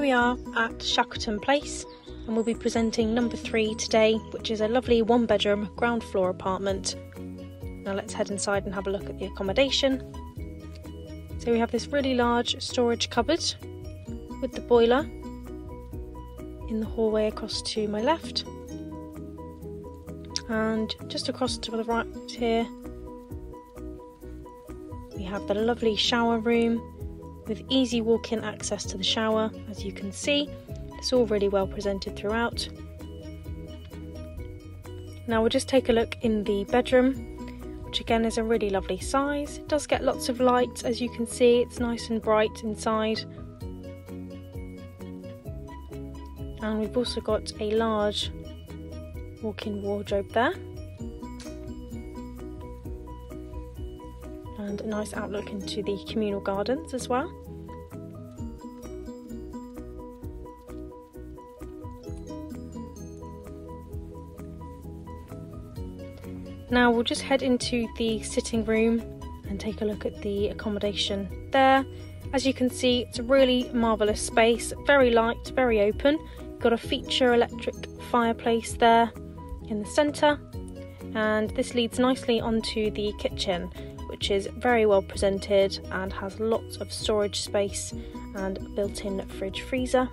we are at Shackleton Place and we'll be presenting number three today, which is a lovely one bedroom ground floor apartment. Now let's head inside and have a look at the accommodation. So we have this really large storage cupboard with the boiler in the hallway across to my left. And just across to the right here, we have the lovely shower room with easy walk-in access to the shower as you can see. It's all really well presented throughout. Now we'll just take a look in the bedroom which again is a really lovely size. It does get lots of light as you can see. It's nice and bright inside. And we've also got a large walk-in wardrobe there and a nice outlook into the communal gardens as well. Now we'll just head into the sitting room and take a look at the accommodation there. As you can see, it's a really marvellous space, very light, very open. Got a feature electric fireplace there in the centre, and this leads nicely onto the kitchen which is very well presented and has lots of storage space and built-in fridge freezer.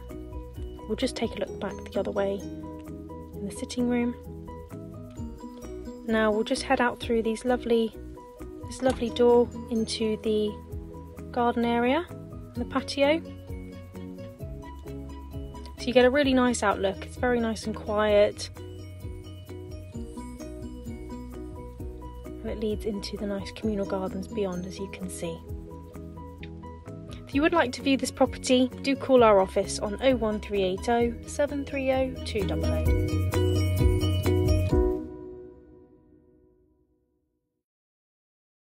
We'll just take a look back the other way in the sitting room. Now we'll just head out through these lovely this lovely door into the garden area, the patio. So you get a really nice outlook. It's very nice and quiet. And it leads into the nice communal gardens beyond as you can see. If you would like to view this property, do call our office on 01380 730 288.